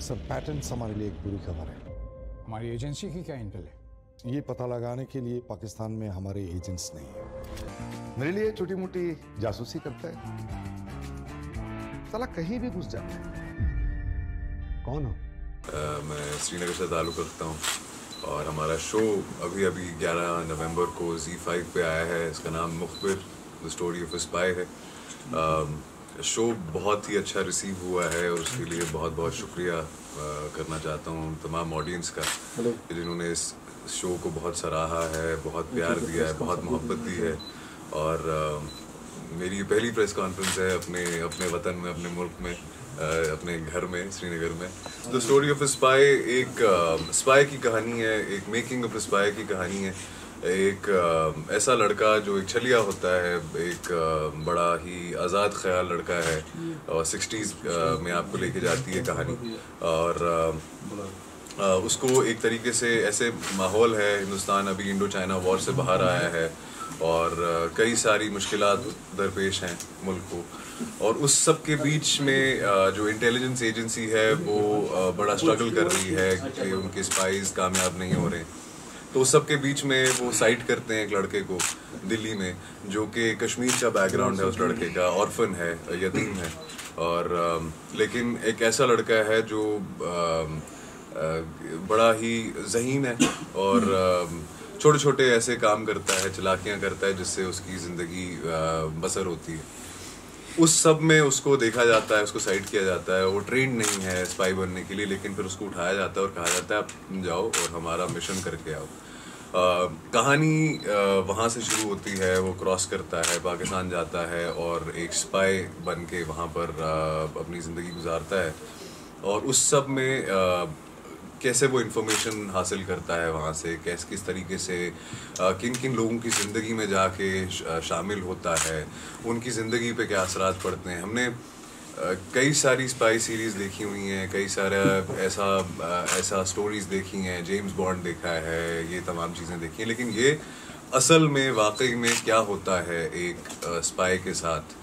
Sir patterns हमारे लिए एक बुरी खबर है। हमारी एजेंसी की क्या इंटेल है? ये पता लगाने के लिए पाकिस्तान में हमारे एजेंट्स नहीं है। मेरे लिए छोटी मोटी जासूसी करता है। साला कहीं भी घुस जाता है कौन हो? अ, मैं श्रीनगर से ताल्लुक़ रखता हूँ। और हमारा शो अभी अभी 11 नवंबर को जी फाइव पे आया है। इसका नाम Mukhbir the story of spy है। अम, शो बहुत ही अच्छा रिसीव हुआ है और उसके लिए बहुत बहुत शुक्रिया करना चाहता हूँ तमाम ऑडियंस का जिन्होंने इस शो को बहुत सराहा है बहुत प्यार दिया है बहुत मोहब्बत दी है। और मेरी पहली प्रेस कॉन्फ्रेंस है अपने अपने वतन में अपने मुल्क में अपने घर में श्रीनगर में। द स्टोरी ऑफ़ स्पाई एक स्पाई की कहानी है एक मेकिंग ऑफ़ स्पाई की कहानी है। एक ऐसा लड़का जो एक छलिया होता है एक बड़ा ही आज़ाद ख्याल लड़का है और सिक्सटीज़ में आपको लेके जाती है कहानी। और उसको एक तरीके से ऐसे माहौल है हिंदुस्तान अभी इंडो चाइना वॉर से बाहर आया है और कई सारी मुश्किल दरपेश हैं मुल्क को। और उस सब के बीच में जो इंटेलिजेंस एजेंसी है वो बड़ा स्ट्रगल कर रही है कि उनके स्पाइस कामयाब नहीं हो रहे। तो उस सब के बीच में वो साइट करते हैं एक लड़के को, दिल्ली में, जो कि कश्मीर का बैकग्राउंड है उस लड़के का ऑर्फन है, यतीम है। और लेकिन एक ऐसा लड़का है जो बड़ा ही जहीन है और छोटे छोटे ऐसे काम करता है, चलाकियाँ करता है, जिससे उसकी ज़िंदगी बसर होती है। उस सब में उसको देखा जाता है उसको साइड किया जाता है। वो ट्रेंड नहीं है स्पाई बनने के लिए लेकिन फिर उसको उठाया जाता है और कहा जाता है आप जाओ और हमारा मिशन करके आओ। अ, कहानी वहाँ से शुरू होती है वो क्रॉस करता है पाकिस्तान जाता है और एक स्पाई बन के वहाँ पर अ, अपनी ज़िंदगी गुजारता है। और उस सब में अ, कैसे वो इन्फॉर्मेशन हासिल करता है वहाँ से? कैस, किस तरीके से किन किन लोगों की ज़िंदगी में जाके शामिल होता है? उनकी ज़िंदगी पे क्या असरात पड़ते हैं? हमने कई सारी स्पाई सीरीज़ देखी हुई हैं, कई सारा ऐसा ऐसा स्टोरीज़ देखी हैं जेम्स बॉन्ड देखा है, ये तमाम चीज़ें देखी हैं, लेकिन ये असल में, वाकई में क्या होता है एक स्पाई के साथ?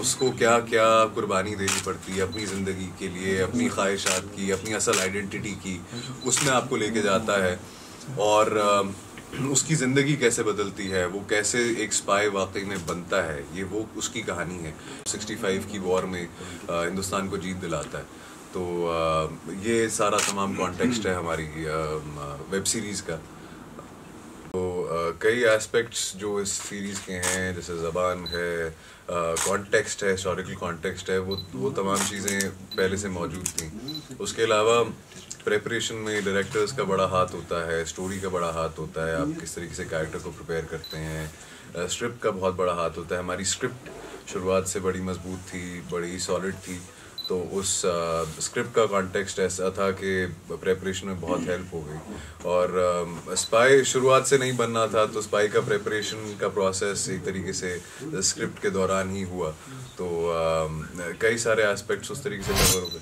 उसको क्या क्या कुर्बानी देनी पड़ती है अपनी ज़िंदगी के लिए, अपनी ख्वाहिशात की, अपनी असल आइडेंटिटी की, उसमें आपको लेके जाता है। और उसकी ज़िंदगी कैसे बदलती है, वो कैसे एक स्पाई वाकई में बनता है, ये वो उसकी कहानी है। 65 की वॉर में हिंदुस्तान को जीत दिलाता है। तो ये सारा तमाम कॉन्टेक्स्ट है हमारी वेब सीरीज़ का। तो कई एस्पेक्ट्स जो इस सीरीज़ के हैं, जैसे ज़बान है कॉन्टेक्स्ट है हिस्टोरिकल कॉन्टेक्स्ट है, वो वो तमाम चीज़ें पहले से मौजूद थी। उसके अलावा प्रेपरेशन में डायरेक्टर्स का बड़ा हाथ होता है स्टोरी का बड़ा हाथ होता है, आप किस तरीके से कैरेक्टर को प्रिपेयर करते हैं। स्क्रिप्ट का बहुत बड़ा हाथ होता है। हमारी स्क्रिप्ट शुरुआत से बड़ी मज़बूत थी, बड़ी सॉलिड थी। तो उस स्क्रिप्ट का कॉन्टेक्स्ट ऐसा था कि प्रेपरेशन में बहुत हेल्प हो गई। और स्पाई शुरुआत से नहीं बनना था तो स्पाई का प्रेपरेशन का प्रोसेस एक तरीके से स्क्रिप्ट के दौरान ही हुआ। तो कई सारे एस्पेक्ट्स उस तरीके से कवर हो गए।